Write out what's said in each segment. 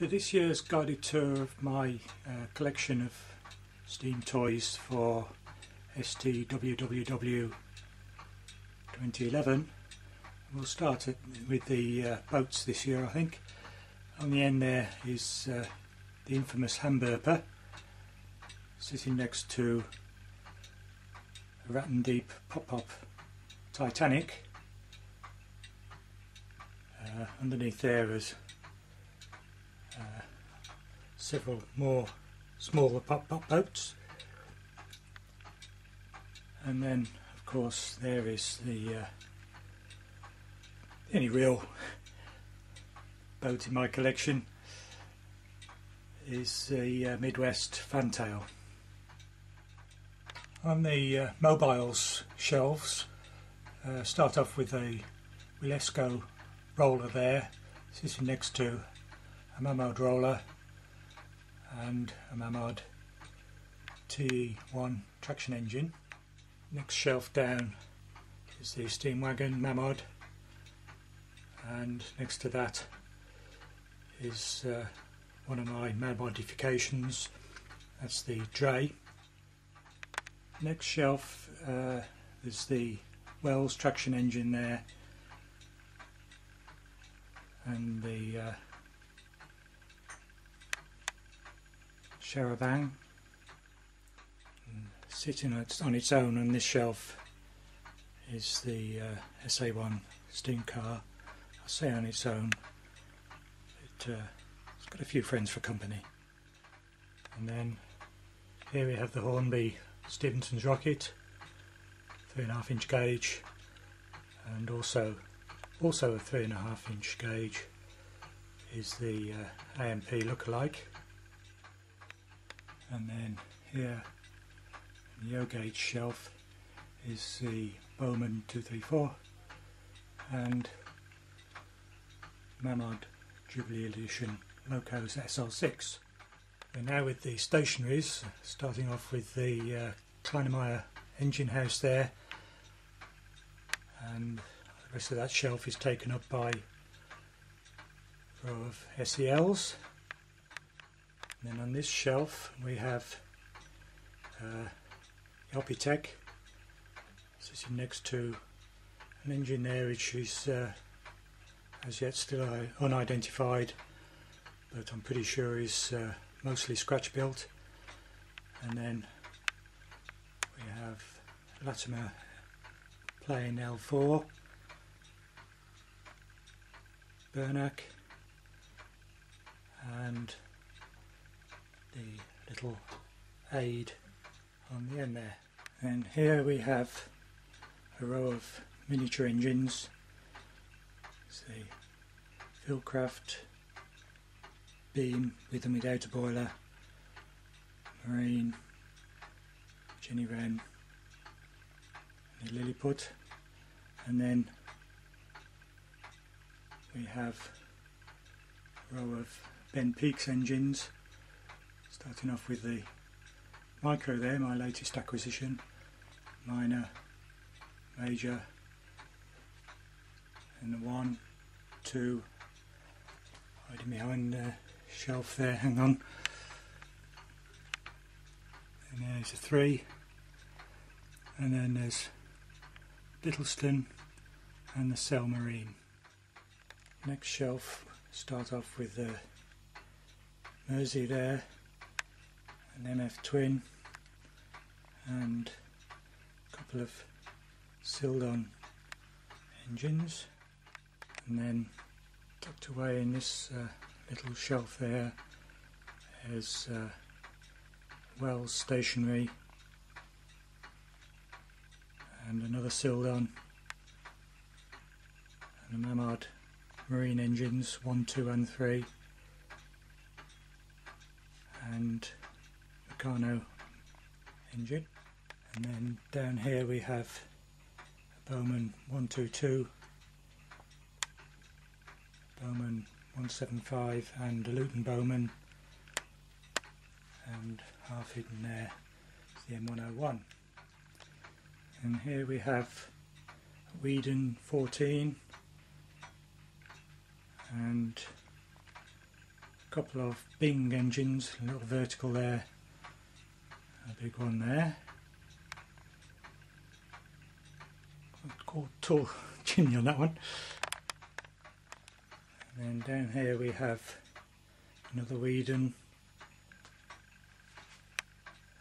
So this year's guided tour of my uh, collection of steam toys for STWWW 2011. We'll start it with the uh, boats this year I think. On the end there is uh, the infamous Hamburper sitting next to a Rattan Deep pop-up Titanic. Uh, underneath there is uh, several more smaller pop-pop boats and then of course there is the uh, only real boat in my collection is the uh, Midwest Fantail. On the uh, mobiles shelves uh, start off with a Wilesco roller there sitting next to a Mamod roller and a Mamod T1 traction engine. Next shelf down is the steam wagon Mamod and next to that is uh, one of my mad modifications that's the Dray. Next shelf uh, is the Wells traction engine there and the uh, Charabanc sitting on its own on this shelf is the uh, SA1 steam car. I say on its own, it, uh, it's got a few friends for company. And then here we have the Hornby Stephenson's rocket, three and a half inch gauge, and also also a three and a half inch gauge is the uh, AMP lookalike and then here the O gauge shelf is the Bowman 234 and Mamod Jubilee Edition Locos SL6. And now with the stationaries, starting off with the uh, Kleinemeyer engine house there and the rest of that shelf is taken up by a row of SELs and then on this shelf we have uh, Opitech sitting next to an engine there which is uh, as yet still uh, unidentified but I'm pretty sure is uh, mostly scratch built and then we have Latimer playing L4 Bernac. And the little aid on the end there. And here we have a row of miniature engines. It's the Fieldcraft Beam with and without a boiler, Marine, Jenny Wren, and the Lilliput, and then we have a row of Ben Peaks engines Starting off with the micro there, my latest acquisition, minor, major, and the one, two, hiding behind the shelf there, hang on, and there's a three, and then there's Littleston and the Cell Marine. Next shelf, start off with the Mersey there, an MF twin and a couple of Sildon engines. And then tucked away in this uh, little shelf there is uh, Wells stationary. And another Sildon and a Mamod marine engines 1, 2 and 3 and Meccano engine. And then down here we have a Bowman 122 Bowman 175 and a Luton Bowman. And half hidden there is the M101 and here we have Weeden 14 and a couple of Bing engines, a little vertical there, a big one there. Called tall chimney on that one. And then down here we have another Weeden.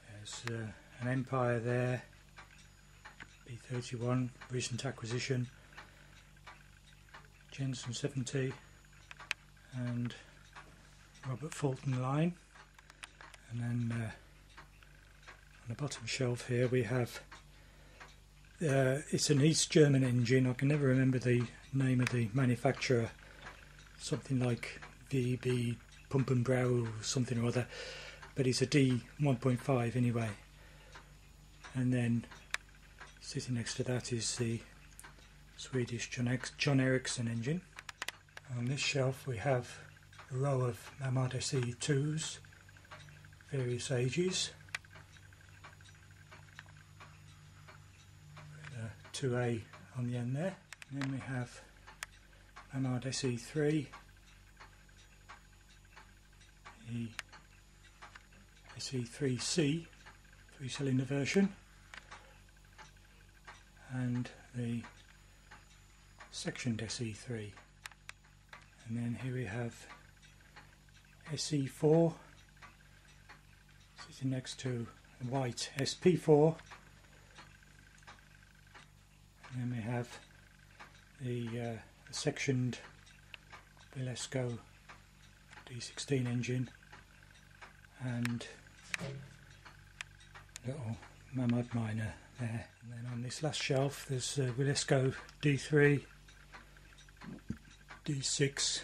There's uh, an Empire there, B31, recent acquisition. Jensen 70 and Robert Fulton line and then uh, the bottom shelf here we have uh, it's an East German engine I can never remember the name of the manufacturer something like VB Pump and Brow something or other but it's a D 1.5 anyway and then sitting next to that is the Swedish John, Ericsson engine. On this shelf we have a row of Mamod SE2s, various ages. With a 2A on the end there. And then we have Mamod SE3, the SE3C, three. Cylinder version, and the sectioned SE3 and then here we have SE4 sitting next to white SP4 and then we have the, uh, sectioned Vilesco D16 engine and little Mamod Miner there and then on this last shelf there's uh, Vilesco D3 D6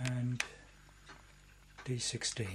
and D16.